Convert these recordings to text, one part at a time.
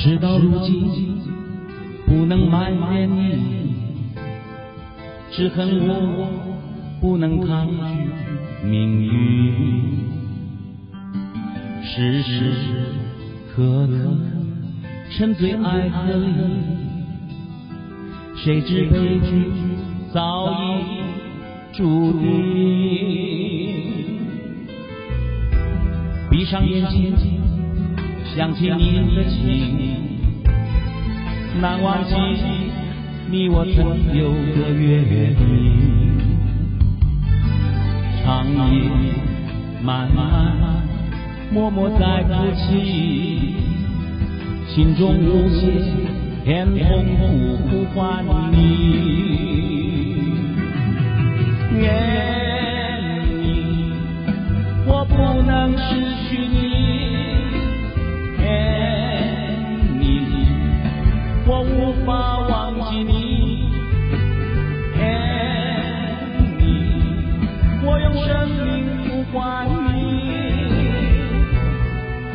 事到如今不能埋怨你，只恨我不能抗拒命运，时时刻刻沉醉爱河里，谁知悲剧早已注定。闭上眼睛，想起你的情，难忘记你我曾有的约定。长夜漫漫，默默在哭泣，心中无限甜痛苦呼唤你。用生命呼唤你，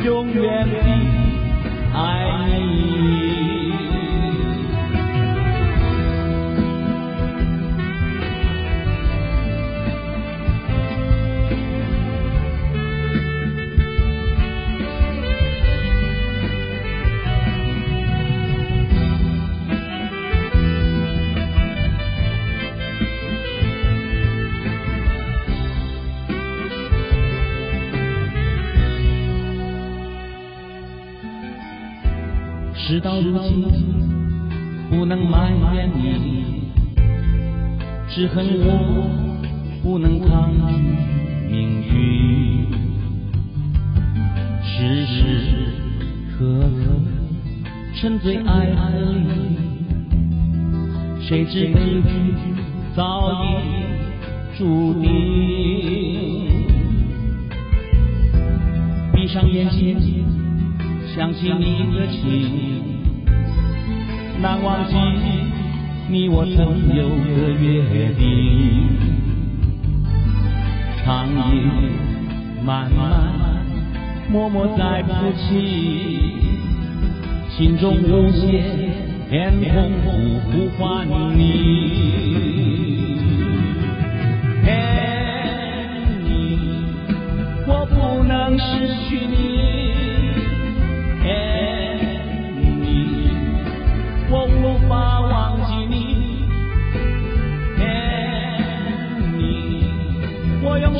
永远的爱你。事到如今不能埋怨你，只恨我不能抗拒命运，时时刻刻沉醉爱河里，谁知悲剧早已注定。想起你的情，难忘记你我曾有的约定。长夜漫漫，默默在哭泣，心中无限痛苦呼唤你。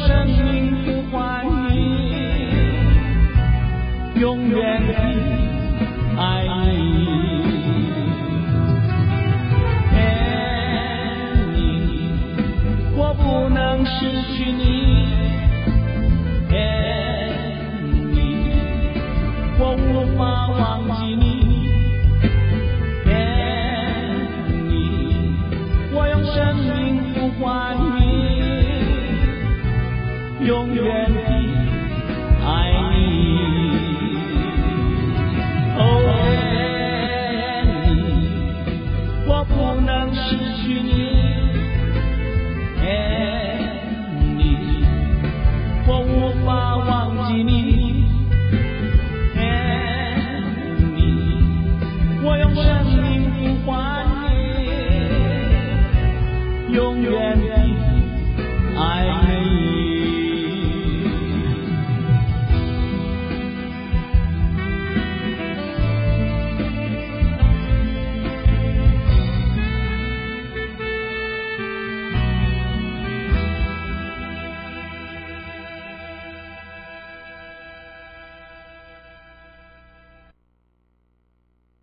生命呼唤你，永远的爱你。念你，我不能失去你。爱你爱你，我不能失去你。爱你，我无法忘记你。爱你，我用我的命呼唤你。永远的爱你。